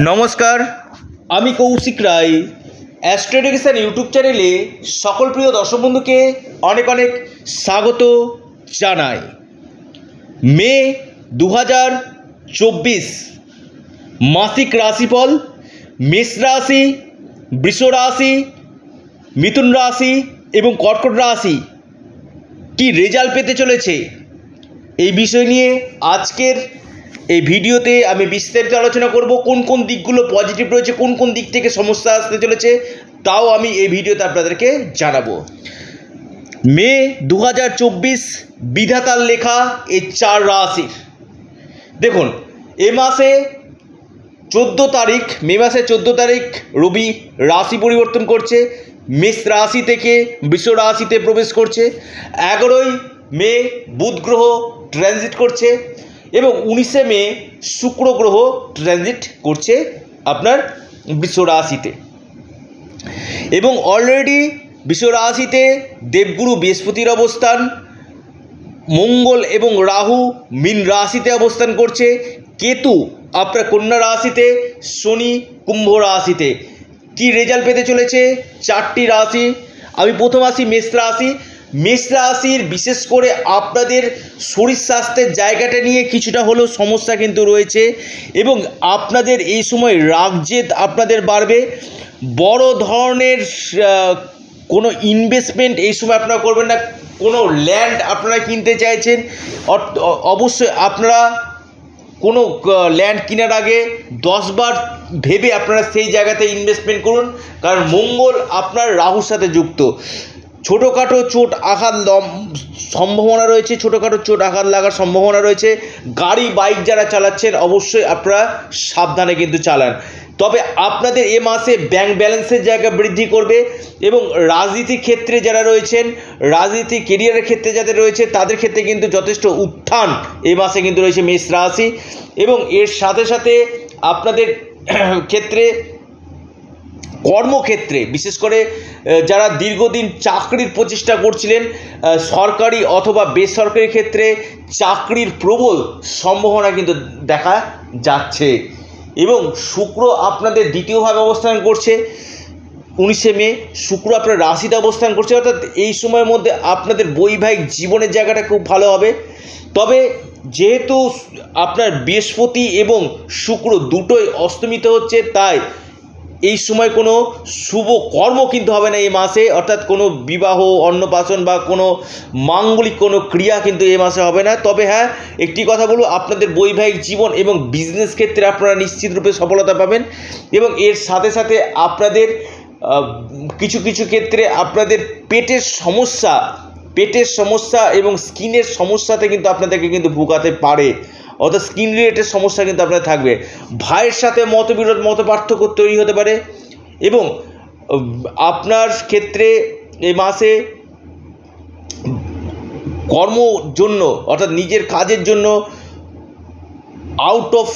নমস্কার। আমি কৌশিক রায়। অ্যাস্ট্রোডিকেশন ইউটিউব চ্যানেলে সকল প্রিয় দর্শক বন্ধুকে অনেক অনেক স্বাগত জানাই। মে দু হাজার চব্বিশ, মাসিক রাশিফল মেষ রাশি, বৃষ রাশি, মিথুন রাশি এবং কর্কট রাশি কি রেজাল্ট পেতে চলেছে? এই বিষয় নিয়ে আজকের এই ভিডিওতে আমি বিস্তারিত আলোচনা করব কোন কোন দিকগুলো পজিটিভ রয়েছে, কোন কোন দিক থেকে সমস্যা আসতে চলেছে, তাও আমি এই ভিডিওতে আপনাদেরকে জানাব। মে দু হাজার চব্বিশ বিধাতার লেখা এই চার রাশির। দেখুন, এ মাসে চোদ্দ তারিখ, মে মাসে চোদ্দ তারিখ রবি রাশি পরিবর্তন করছে, মেষ রাশি থেকে বিশ্ব রাশিতে প্রবেশ করছে, এগারোই মে বুধ গ্রহ ট্রানজিট করছে এবং উনিশে মে শুক্র গ্রহ ট্রানজিট করছে আপনার বৃষ রাশিতে এবং অলরেডি বৃষ রাশিতে দেবগুরু বৃহস্পতির অবস্থান, মঙ্গল এবং রাহু মীন রাশিতে অবস্থান করছে। কেতু আপনার কন্যা রাশিতে, শনি কুম্ভ রাশিতে। কি রেজাল্ট পেতে চলেছে? চারটি রাশি। আমি প্রথম আসি মেষ রাশি। মেষ রাশির, বিশেষ করে আপনাদের শরীর স্বাস্থ্যের জায়গাটা নিয়ে কিছুটা হলেও সমস্যা কিন্তু রয়েছে এবং আপনাদের এই সময় রাগজেদ আপনাদের বাড়বে। বড় ধরনের কোনো ইনভেস্টমেন্ট এই সময় আপনারা করবেন না। কোনো ল্যান্ড আপনারা কিনতে চাইছেন অবশ্যই আপনারা কোনো ল্যান্ড কেনার আগে দশবার ভেবে আপনারা সেই জায়গাতে ইনভেস্টমেন্ট করুন। কারণ মঙ্গল আপনার রাহুর সাথে যুক্ত। ছোটোখাটো চোট আঘাত সম্ভাবনা রয়েছে, ছোটোখাটো চোট আঘাত লাগার সম্ভাবনা রয়েছে। গাড়ি, বাইক যারা চালাচ্ছেন, অবশ্যই আপনারা সাবধানে কিন্তু চালান। তবে আপনাদের এ মাসে ব্যাংক ব্যালেন্সের জায়গা বৃদ্ধি করবে এবং রাজনীতির ক্ষেত্রে যারা রয়েছেন রাজনীতি কেরিয়ারের ক্ষেত্রে যাদের রয়েছে, তাদের ক্ষেত্রে কিন্তু যথেষ্ট উত্থান এ মাসে কিন্তু রয়েছে মেষ রাশি। এবং এর সাথে সাথে আপনাদের ক্ষেত্রে কর্মক্ষেত্রে, বিশেষ করে যারা দীর্ঘদিন চাকরির প্রচেষ্টা করছিলেন সরকারি অথবা বেসরকারি ক্ষেত্রে চাকরির প্রবল সম্ভাবনা কিন্তু দেখা যাচ্ছে। এবং শুক্র আপনাদের দ্বিতীয়ভাবে অবস্থান করছে, উনিশে মে, শুক্র আপনার রাশিতে অবস্থান করছে, অর্থাৎ এই সময়ের মধ্যে আপনাদের বৈবাহিক জীবনের জায়গাটা খুব ভালো হবে। তবে যেহেতু আপনার বৃহস্পতি এবং শুক্র দুটোই অস্তমিত হচ্ছে, তাই এই সময় কোনো শুভ কর্ম কিন্তু হবে না এই মাসে, অর্থাৎ কোনো বিবাহ, অন্নপ্রাশন বা কোনো মাঙ্গলিক কোনো ক্রিয়া কিন্তু এই মাসে হবে না। তবে হ্যাঁ একটি কথা বলব, আপনাদের বৈবাহিক জীবন এবং বিজনেস ক্ষেত্রে আপনারা নিশ্চিত রূপে সফলতা পাবেন এবং এর সাথে সাথে আপনাদের কিছু কিছু ক্ষেত্রে আপনাদের পেটের সমস্যা পেটের সমস্যা এবং স্কিনের সমস্যাতে কিন্তু আপনাদেরকে কিন্তু ভোগাতে পারে। অর্থাৎ স্কিন রিলেটেড সমস্যা কিন্তু আপনার থাকবে। ভাইয়ের সাথে মতবিরোধ মত পার্থক্য তৈরি হতে পারে এবং আপনার ক্ষেত্রে এই মাসে কর্ম জন্য অর্থাৎ নিজের কাজের জন্য আউট অফ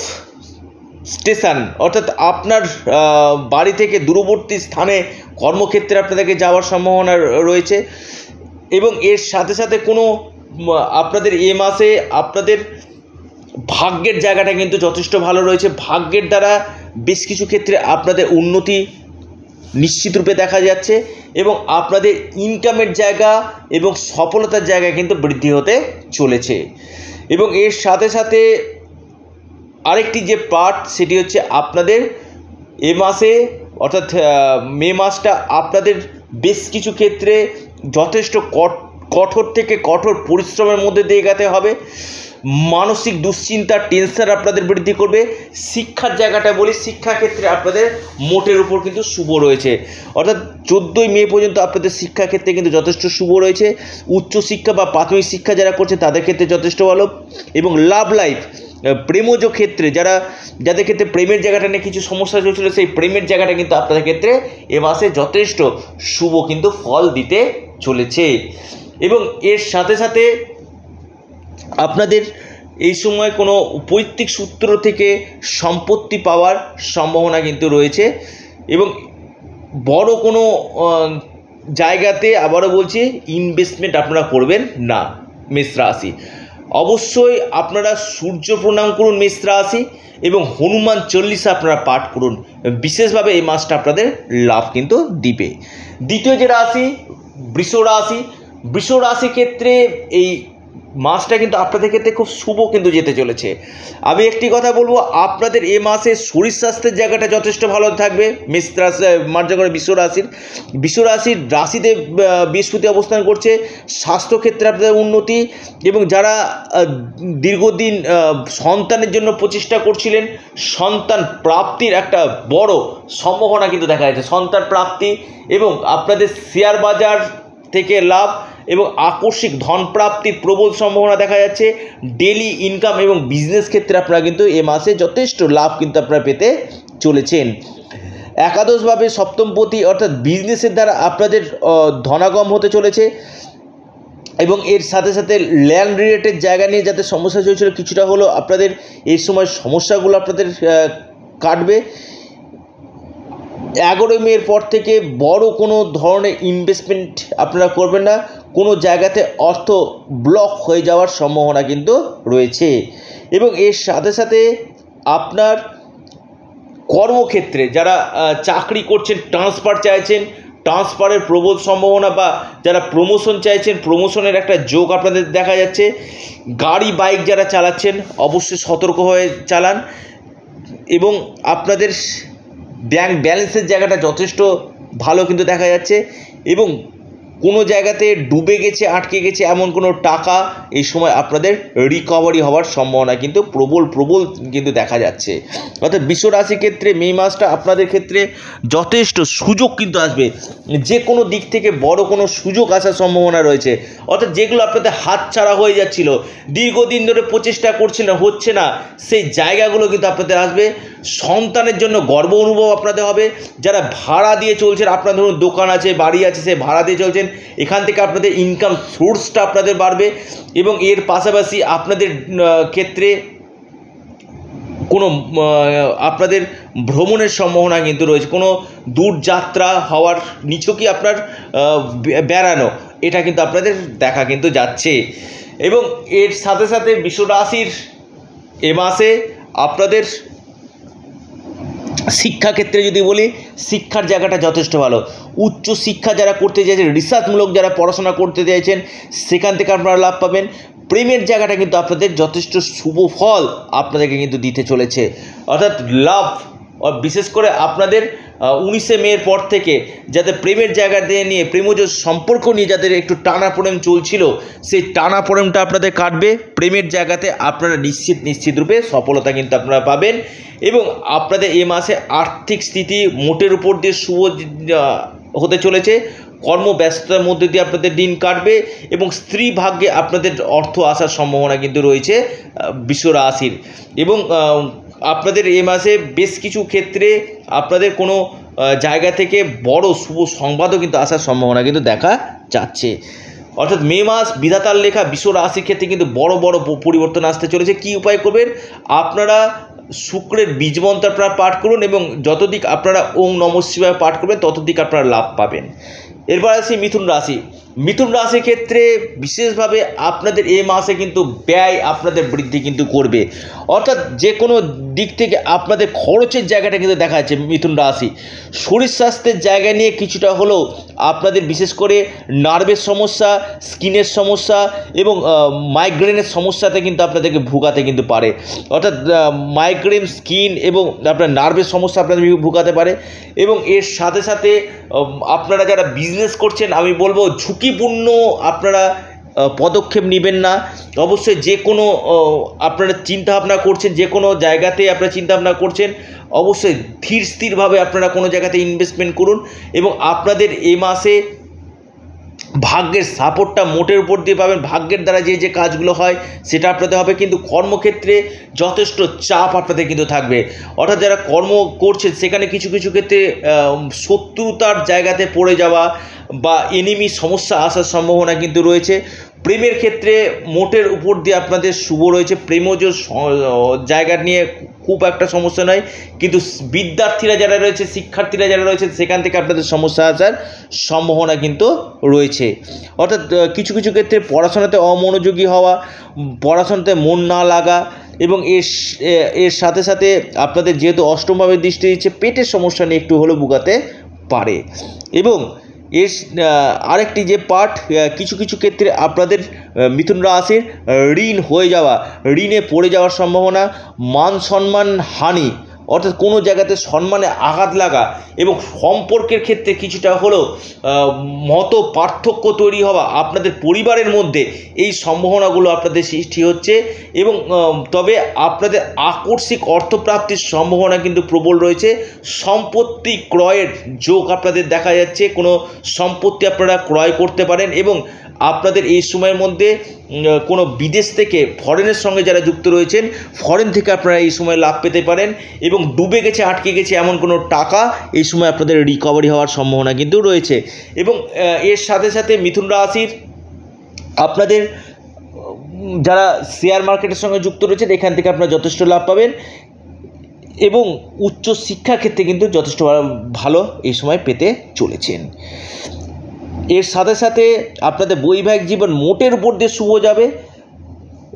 স্টেশন অর্থাৎ আপনার বাড়ি থেকে দূরবর্তী স্থানে কর্মক্ষেত্রে আপনাদেরকে যাওয়ার সম্ভাবনা রয়েছে এবং এর সাথে সাথে কোনো আপনাদের এ মাসে আপনাদের ভাগ্যের জায়গাটা কিন্তু যথেষ্ট ভালো রয়েছে। ভাগ্যের দ্বারা বেশ কিছু ক্ষেত্রে আপনাদের উন্নতি নিশ্চিত রূপে দেখা যাচ্ছে এবং আপনাদের ইনকামের জায়গা এবং সফলতার জায়গা কিন্তু বৃদ্ধি হতে চলেছে। এবং এর সাথে সাথে আরেকটি যে পার্ট সেটি হচ্ছে আপনাদের এ মাসে, অর্থাৎ মে মাসটা আপনাদের বেশ কিছু ক্ষেত্রে যথেষ্ট কঠোর থেকে কঠোর পরিশ্রমের মধ্যে দিয়ে গেতে হবে। মানসিক দুশ্চিন্তা টেনশন আপনাদের বৃদ্ধি করবে। শিক্ষার জায়গাটা বলি, শিক্ষাক্ষেত্রে আপনাদের মোটের উপর কিন্তু শুভ রয়েছে। অর্থাৎ চোদ্দোই মে পর্যন্ত আপনাদের শিক্ষাক্ষেত্রে কিন্তু যথেষ্ট শুভ রয়েছে। উচ্চশিক্ষা বা প্রাথমিক শিক্ষা যারা করছে, তাদের ক্ষেত্রে যথেষ্ট ভালো। এবং লাভ লাইফ প্রেমজ ক্ষেত্রে যারা, যাদের ক্ষেত্রে প্রেমের জায়গাটা নিয়ে কিছু সমস্যা চলছিল, সেই প্রেমের জায়গাটা কিন্তু আপনাদের ক্ষেত্রে এ মাসে যথেষ্ট শুভ কিন্তু ফল দিতে চলেছে। এবং এর সাথে সাথে আপনাদের এই সময় কোনো পৈতৃক সূত্র থেকে সম্পত্তি পাওয়ার সম্ভাবনা কিন্তু রয়েছে এবং বড় কোনো জায়গাতে আবারও বলছি ইনভেস্টমেন্ট আপনারা করবেন না, মেষ রাশি। অবশ্যই আপনারা সূর্য প্রণাম করুন মেষ রাশি এবং হনুমান চল্লিশা আপনারা পাঠ করুন। বিশেষভাবে এই মাসটা আপনাদের লাভ কিন্তু দিবে। দ্বিতীয় যে রাশি, বৃষ রাশি বৃষ রাশি ক্ষেত্রে এই মাসটা কিন্তু আপনাদের ক্ষেত্রে খুব শুভ কিন্তু যেতে চলেছে। আমি একটি কথা বলব, আপনাদের এ মাসে শরীর স্বাস্থ্যের জায়গাটা যথেষ্ট ভালো থাকবে। রাশি মার্জা করে বিশ্ব রাশির। বিশ্ব রাশির রাশিতে বৃহস্পতি অবস্থান করছে, স্বাস্থ্যক্ষেত্রে আপনাদের উন্নতি এবং যারা দীর্ঘদিন সন্তানের জন্য প্রচেষ্টা করছিলেন, সন্তান প্রাপ্তির একটা বড় সম্ভাবনা কিন্তু দেখা যাচ্ছে। সন্তান প্রাপ্তি এবং আপনাদের শেয়ার বাজার থেকে লাভ এবং আকস্মিক ধন প্রাপ্তির প্রবল সম্ভাবনা দেখা যাচ্ছে। ডেলি ইনকাম এবং বিজনেস ক্ষেত্রে আপনারা কিন্তু এ মাসে যথেষ্ট লাভ কিন্তু আপনারা পেতে চলেছেন। একাদশভাবে সপ্তমপতি অর্থাৎ বিজনেসের দ্বারা আপনাদের ধনাগম হতে চলেছে এবং এর সাথে সাথে ল্যান্ড রিলেটেড জায়গা নিয়ে যাতে সমস্যা চলছিল কিছুটা হলো আপনাদের এই সময় সমস্যাগুলো আপনাদের কাটবে। এগারোই মের পর থেকে বড় কোনো ধরনের ইনভেস্টমেন্ট আপনারা করবেন না। কোনো জায়গাতে অর্থ ব্লক হয়ে যাওয়ার সম্ভাবনা কিন্তু রয়েছে। এবং এর সাথে সাথে আপনার কর্মক্ষেত্রে যারা চাকরি করছেন ট্রান্সফার চাইছেন ট্রান্সফারের প্রবল সম্ভাবনা বা যারা প্রমোশন চাইছেন প্রমোশনের একটা যোগ আপনাদের দেখা যাচ্ছে। গাড়ি বাইক যারা চালাচ্ছেন, অবশ্যই সতর্ক হয়ে চালান। এবং আপনাদের ব্যাংক ব্যালেন্সের জায়গাটা যথেষ্ট ভালো কিন্তু দেখা যাচ্ছে। এবং কোনো জায়গাতে ডুবে গেছে, আটকে গেছে এমন কোনো টাকা, এই সময় আপনাদের রিকভারি হওয়ার সম্ভাবনা কিন্তু প্রবল প্রবল কিন্তু দেখা যাচ্ছে। অর্থাৎ বিশ্ব রাশির ক্ষেত্রে মে মাসটা আপনাদের ক্ষেত্রে যথেষ্ট সুযোগ কিন্তু আসবে। যে কোনো দিক থেকে বড় কোনো সুযোগ আসার সম্ভাবনা রয়েছে। অর্থাৎ যেগুলো আপনাদের হাত ছাড়া হয়ে যাচ্ছিল, দীর্ঘদিন ধরে প্রচেষ্টা করছিলেন হচ্ছে না, সেই জায়গাগুলো কিন্তু আপনাদের আসবে। সন্তানের জন্য গর্ব অনুভব আপনাদের হবে। যারা ভাড়া দিয়ে চলছেন, আপনার ধরুন দোকান আছে, বাড়ি আছে, সে ভাড়া দিয়ে চলছেন, এখান থেকে আপনাদের ইনকাম সোর্সটা আপনাদের বাড়বে এবং এর পাশাপাশি আপনাদের ক্ষেত্রে কোনো আপনাদের ভ্রমণের সম্ভাবনা কিন্তু রয়েছে। কোনো দূর যাত্রা হওয়ার নিছকই আপনার বেড়ানো, এটা কিন্তু আপনাদের দেখা কিন্তু যাচ্ছে। এবং এর সাথে সাথে বিশ্ব রাশির এ মাসে আপনাদের শিক্ষাক্ষেত্রে যদি বলি, শিক্ষার জায়গাটা যথেষ্ট ভালো। উচ্চ শিক্ষা যারা করতে চাইছেন, রিসার্চমূলক যারা পড়াশোনা করতে চাইছেন, সেখান থেকে আপনারা লাভ পাবেন। প্রেমের জায়গাটা কিন্তু আপনাদের যথেষ্ট শুভ ফল আপনাদেরকে কিন্তু দিতে চলেছে। অর্থাৎ লাভ বিশেষ করে আপনাদের উনিশে মের পর থেকে যাতে প্রেমের জায়গা দিয়ে নিয়ে প্রেমজ সম্পর্ক নিয়ে যাদের একটু টানা প্রেম চলছিল সেই টানা প্রেমটা আপনাদের কাটবে। প্রেমের জায়গাতে আপনারা নিশ্চিত নিশ্চিত রূপে সফলতা কিন্তু আপনারা পাবেন। এবং আপনাদের এ মাসে আর্থিক স্থিতি মোটের উপর দিয়ে শুভ হতে চলেছে। কর্মব্যস্ততার মধ্যে দিয়ে আপনাদের দিন কাটবে এবং স্ত্রী ভাগ্যে আপনাদের অর্থ আসার সম্ভাবনা কিন্তু রয়েছে আহ, বিশ্ব রাশির। এবং আপনাদের এ মাসে বেশ কিছু ক্ষেত্রে আপনাদের কোনো জায়গা থেকে বড় শুভ সংবাদও কিন্তু আসার সম্ভাবনা কিন্তু দেখা যাচ্ছে। অর্থাৎ মে মাস বিধাতার লেখা বিশ্ব রাশির ক্ষেত্রে কিন্তু বড় বড় পরিবর্তন আসতে চলেছে। কি উপায় করবেন? আপনারা শুক্রের বীজ মন্ত্র আপনারা পাঠ করুন এবং যতদিক আপনারা ওং নম শিবায় পাঠ করবেন, ততদিক আপনারা লাভ পাবেন। এরপর আসি মিথুন রাশি। মিথুন রাশির ক্ষেত্রে বিশেষভাবে আপনাদের এই মাসে কিন্তু ব্যয় আপনাদের বৃদ্ধি কিন্তু করবে। অর্থাৎ যে কোনো দিক থেকে আপনাদের খরচের জায়গাটা কিন্তু দেখা যাচ্ছে মিথুন রাশি। শরীর স্বাস্থ্যের জায়গা নিয়ে কিছুটা হলেও আপনাদের বিশেষ করে নার্ভের সমস্যা, স্কিনের সমস্যা এবং মাইগ্রেনের সমস্যাতে কিন্তু আপনাদেরকে ভুগাতে কিন্তু পারে। অর্থাৎ মাইগ্রেন স্কিন এবং আপনার নার্ভের সমস্যা আপনাদের ভুগাতে পারে এবং এর সাথে সাথে আপনারা যারা বিজনেস করছেন, আমি বলব ঝুঁকিপূর্ণ আপনারা পদক্ষেপ নেবেন না। অবশ্যই যে কোনো আপনারা চিন্তাভাবনা করছেন, যে কোনো জায়গাতে আপনারা চিন্তাভাবনা করছেন, অবশ্যই ধীর স্থিরভাবে আপনারা কোনো জায়গাতে ইনভেস্টমেন্ট করুন এবং আপনাদের এ মাসে ভাগ্যের সাপোর্টটা মোটের উপর দিয়ে পাবেন। ভাগ্যের দ্বারা যে যে কাজগুলো হয়, সেটা আপনাদের হবে। কিন্তু কর্মক্ষেত্রে যথেষ্ট চাপ আপনাদের কিন্তু থাকবে। অর্থাৎ যারা কর্ম করছেন, সেখানে কিছু কিছু ক্ষেত্রে শত্রুতার জায়গাতে পড়ে যাওয়া বা এনিমি সমস্যা আসার সম্ভাবনা কিন্তু রয়েছে। প্রেমের ক্ষেত্রে মোটের উপর দিয়ে আপনাদের শুভ রয়েছে। প্রেমজ জায়গা নিয়ে খুব একটা সমস্যা নয়। কিন্তু বিদ্যার্থীরা যারা রয়েছে, শিক্ষার্থীরা যারা রয়েছে, সেখান থেকে আপনাদের সমস্যা আসার সম্ভাবনা কিন্তু রয়েছে। অর্থাৎ কিছু কিছু ক্ষেত্রে পড়াশোনাতে অমনোযোগী হওয়া, পড়াশোনাতে মন না লাগা এবং এর এর সাথে সাথে আপনাদের যেহেতু অষ্টমভাবে দৃষ্টি দিচ্ছে, পেটের সমস্যা নিয়ে একটু হলেও ভুগাতে পারে। এবং এর আরেকটি যে পার্ট কিছু কিছু ক্ষেত্রে আপনাদের মিথুন রাশির ঋণ হয়ে যাওয়া, ঋণে পড়ে যাওয়ার সম্ভাবনা, মান সম্মান হানি। অর্থাৎ কোনো জায়গাতে সম্মানে আঘাত লাগা এবং সম্পর্কের ক্ষেত্রে কিছুটা হলেও মত পার্থক্য তৈরি হওয়া আপনাদের পরিবারের মধ্যে এই সম্ভাবনাগুলো আপনাদের সৃষ্টি হচ্ছে এবং তবে আপনাদের আকস্মিক অর্থপ্রাপ্তির সম্ভাবনা কিন্তু প্রবল রয়েছে। সম্পত্তি ক্রয়ের যোগ আপনাদের দেখা যাচ্ছে। কোনো সম্পত্তি আপনারা ক্রয় করতে পারেন এবং আপনাদের এই সময়ের মধ্যে কোনো বিদেশ থেকে ফরেনের সঙ্গে যারা যুক্ত রয়েছেন ফরেন থেকে আপনারা এই সময় লাভ পেতে পারেন এবং ডুবে গেছে, আটকে গেছে এমন কোনো টাকা, এই সময় আপনাদের রিকভারি হওয়ার সম্ভাবনা কিন্তু রয়েছে। এবং এর সাথে সাথে মিথুন রাশির আপনাদের যারা শেয়ার মার্কেটের সঙ্গে যুক্ত রয়েছেন, এখান থেকে আপনারা যথেষ্ট লাভ পাবেন এবং উচ্চ শিক্ষা ক্ষেত্রে কিন্তু যথেষ্ট ভালো এই সময় পেতে চলেছেন। এর সাথে সাথে আপনাদের বৈবাহিক জীবন মোটের উপর দিয়ে শুভ যাবে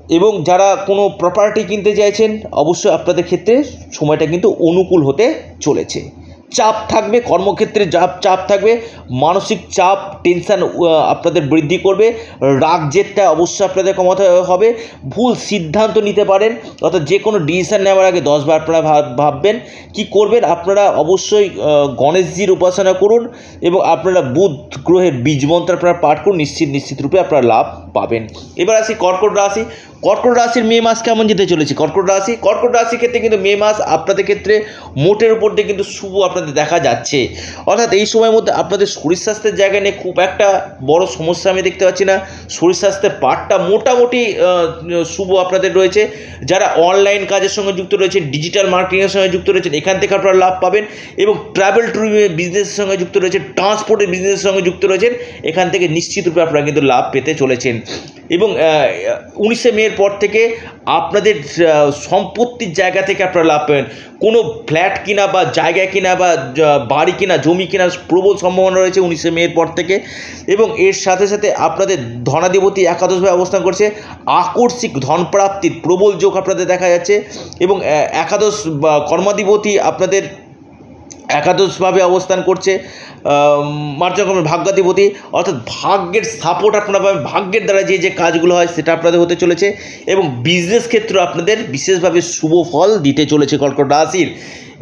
এবং যারা কোনো প্রপার্টি কিনতে চাইছেন, অবশ্যই আপনাদের ক্ষেত্রে সময়টা কিন্তু অনুকূল হতে চলেছে। চাপ থাকবে, কর্মক্ষেত্রে চাপ চাপ থাকবে, মানসিক চাপ টেনশান আপনাদের বৃদ্ধি করবে, রাগ জেদটা অবশ্যই আপনাদের কমাতে হবে, ভুল সিদ্ধান্ত নিতে পারেন, অর্থাৎ যে কোনো ডিসিশান নেওয়ার আগে দশবার আপনারা ভাববেন, কি করবেন, আপনারা অবশ্যই গণেশজির উপাসনা করুন এবং আপনারা বুধ গ্রহের বীজ মন্ত্র আপনারা পাঠ করুন, নিশ্চিত নিশ্চিত রূপে আপনারা লাভ পাবেন। এবার আসি কর্কট রাশি কর্কট রাশির মে মাস কেমন যেতে চলেছে? কর্কট রাশি, কর্কট রাশির ক্ষেত্রে কিন্তু মে মাস আপনাদের ক্ষেত্রে মোটের উপর দিয়ে কিন্তু শুভ আপনাদের দেখা যাচ্ছে। অর্থাৎ এই সময়ের মধ্যে আপনাদের শরীর স্বাস্থ্যের জায়গা নিয়ে খুব একটা বড় সমস্যা আমি দেখতে পাচ্ছি না। শরীর স্বাস্থ্যের পার্টটা মোটামুটি শুভ আপনাদের রয়েছে। যারা অনলাইন কাজের সঙ্গে যুক্ত রয়েছেন ডিজিটাল মার্কেটিংয়ের সঙ্গে যুক্ত রয়েছেন, এখান থেকে আপনারা লাভ পাবেন। এবং ট্রাভেল ট্যুরিজমের বিজনেসের সঙ্গে যুক্ত রয়েছেন ট্রান্সপোর্টের বিজনেসের সঙ্গে যুক্ত রয়েছেন, এখান থেকে নিশ্চিতরূপে আপনারা কিন্তু লাভ পেতে চলেছেন। এবং উনিশে মের পর থেকে আপনাদের সম্পত্তির জায়গা থেকে আপনারা লাভ পাবেন। কোনো ফ্ল্যাট কিনা বা জায়গা কিনা বা বাড়ি কিনা, জমি কিনা প্রবল সম্ভাবনা রয়েছে উনিশে মেয়ের পর থেকে। এবং এর সাথে সাথে আপনাদের ধনাধিপতি একাদশভাবে অবস্থান করছে। আকস্মিক ধনপ্রাপ্তির প্রবল যোগ আপনাদের দেখা যাচ্ছে। এবং একাদশ কর্মাধিপতি আপনাদের একাদশভাবে অবস্থান করছে মার্চক্রমের ভাগ্যাধিপতি। অর্থাৎ ভাগ্যের সাপোর্ট আপনারা পাবেন, ভাগ্যের দ্বারা যে যে কাজগুলো হয় সেটা আপনাদের হতে চলেছে। এবং বিজনেস ক্ষেত্র আপনাদের বিশেষভাবে শুভ ফল দিতে চলেছে কর্কট রাশির।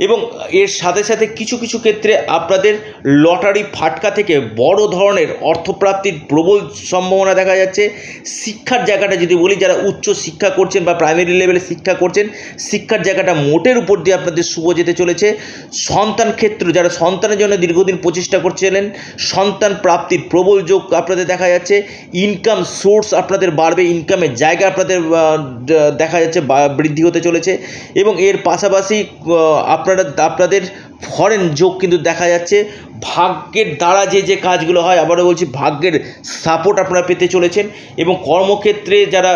এবং এর সাথে সাথে কিছু কিছু ক্ষেত্রে আপনাদের লটারি ফাটকা থেকে বড় ধরনের অর্থপ্রাপ্তির প্রবল সম্ভাবনা দেখা যাচ্ছে। শিক্ষার জায়গাটা যদি বলি, যারা উচ্চ শিক্ষা করছেন বা প্রাইমারি লেভেলে শিক্ষা করছেন, শিক্ষার জায়গাটা মোটের উপর দিয়ে আপনাদের শুভ যেতে চলেছে। সন্তান ক্ষেত্র, যারা সন্তানের জন্য দীর্ঘদিন প্রচেষ্টা করছিলেন, সন্তান প্রাপ্তির প্রবল যোগ আপনাদের দেখা যাচ্ছে। ইনকাম সোর্স আপনাদের বাড়বে, ইনকামের জায়গা আপনাদের দেখা যাচ্ছে বৃদ্ধি হতে চলেছে। এবং এর পাশাপাশি আপনারা আপনাদের ফরেন যোগ কিন্তু দেখা যাচ্ছে। ভাগ্যের দ্বারা যে যে কাজগুলো হয়, আবারও বলছি, ভাগ্যের সাপোর্ট আপনারা পেতে চলেছেন এবং কর্মক্ষেত্রে যারা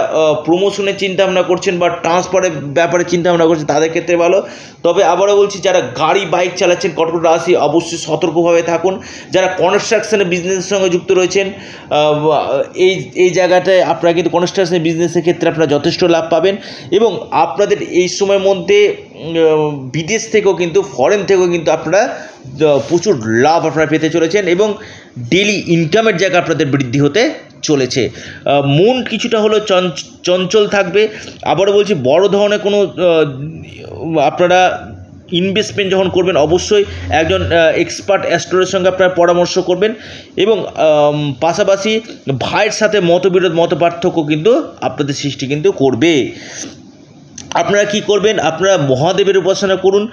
প্রমোশনের চিন্তাভাবনা করছেন বা ট্রান্সফারের ব্যাপারে চিন্তাভাবনা করছেন, তাদের ক্ষেত্রে ভালো। তবে আবারও বলছি, যারা গাড়ি বাইক চালাচ্ছেন কর্কট রাশি, অবশ্যই সতর্কভাবে থাকুন। যারা কনস্ট্রাকশনের বিজনেসের সঙ্গে যুক্ত রয়েছেন এই এই জায়গাটায় আপনারা কিন্তু কনস্ট্রাকশনের বিজনেসের ক্ষেত্রে আপনারা যথেষ্ট লাভ পাবেন। এবং আপনাদের এই সময়ের মধ্যে বিদেশ থেকেও কিন্তু ফরেন থেকেও কিন্তু আপনারা প্রচুর লাভ আপনারা পেতে চলেছেন এবং ডেলি ইনকামের জায়গা আপনাদের বৃদ্ধি হতে চলেছে। মন কিছুটা হলেও চঞ্চল থাকবে। আবারও বলছি, বড় ধরনের কোনো আপনারা ইনভেস্টমেন্ট যখন করবেন, অবশ্যই একজন এক্সপার্ট অ্যাস্ট্রোরের সঙ্গে আপনারা পরামর্শ করবেন এবং পাশাপাশি ভাইয়ের সাথে মতবিরোধ, মত পার্থক্য কিন্তু আপনাদের সৃষ্টি কিন্তু করবে। আপনারা কি করবেন? আপনারা মহাদেবের উপাসনা করুন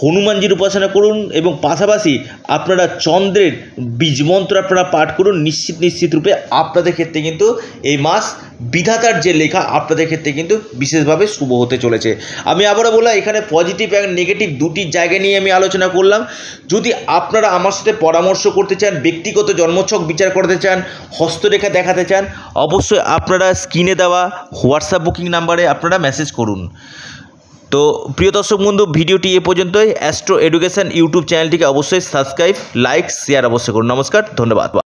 হনুমানজির উপাসনা করুন এবং পাশাপাশি আপনারা চন্দ্রের বীজমন্ত্র আপনারা পাঠ করুন, নিশ্চিত নিশ্চিত রূপে আপনাদের ক্ষেত্রে কিন্তু এই মাস বিধাতার যে লেখা আপনাদের ক্ষেত্রে কিন্তু বিশেষভাবে শুভ হতে চলেছে। আমি আবারও বললাম, এখানে পজিটিভ এবং নেগেটিভ দুটি জায়গা নিয়ে আমি আলোচনা করলাম। যদি আপনারা আমার সাথে পরামর্শ করতে চান, ব্যক্তিগত জন্মছক বিচার করতে চান, হস্তরেখা দেখাতে চান, অবশ্যই আপনারা স্ক্রিনে দেওয়া হোয়াটসঅ্যাপ বুকিং নাম্বারে আপনারা মেসেজ করুন। তো প্রিয় দর্শক বন্ধু, ভিডিওটি এ পর্যন্তই। অ্যাস্ট্রো এডুকেশন ইউটিউব চ্যানেলটিকে অবশ্যই সাবস্ক্রাইব লাইক শেয়ার অবশ্যই করুন। নমস্কার, ধন্যবাদ।